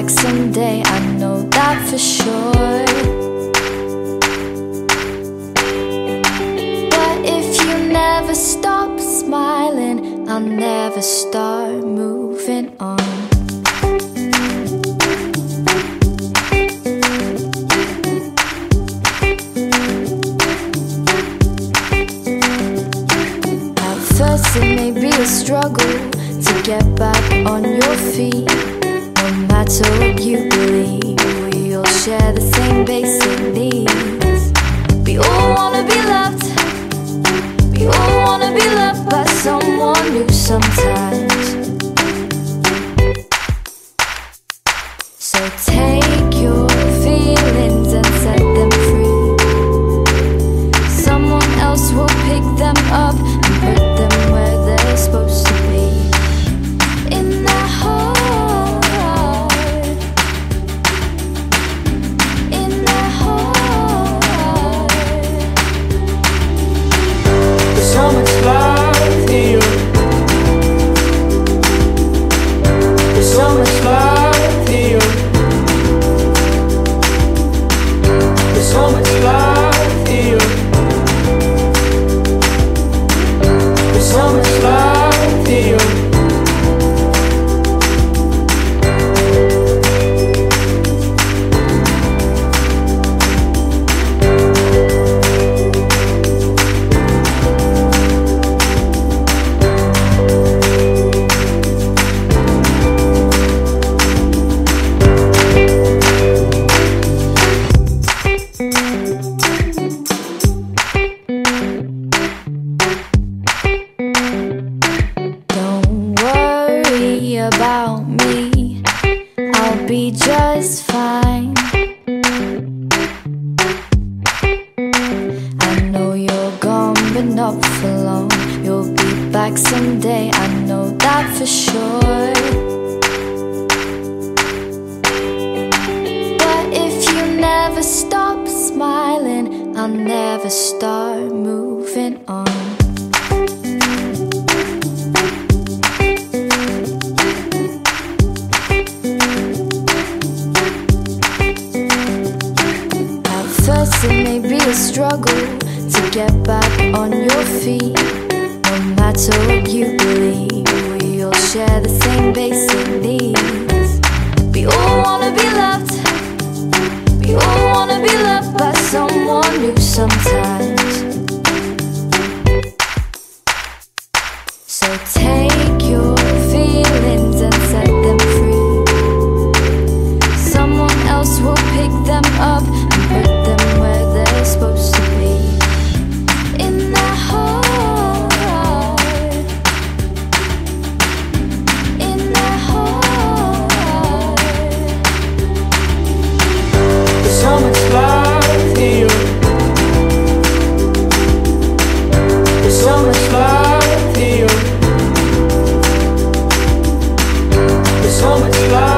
back someday, I know that for sure. But if you never stop smiling, I'll never start moving on. At first, it may be a struggle to get back on your feet. No matter what you believe, we all share the same basic needs. We all wanna be loved. We all wanna be loved by someone new sometimes. About me, I'll be just fine. I know you're gone, but not for long. You'll be back someday, I know that for sure. But if you never stop smiling, I'll never start moving on. It may be a struggle to get back on your feet. No matter what you believe, we all share the same basic needs. We all wanna be loved. We all so much love.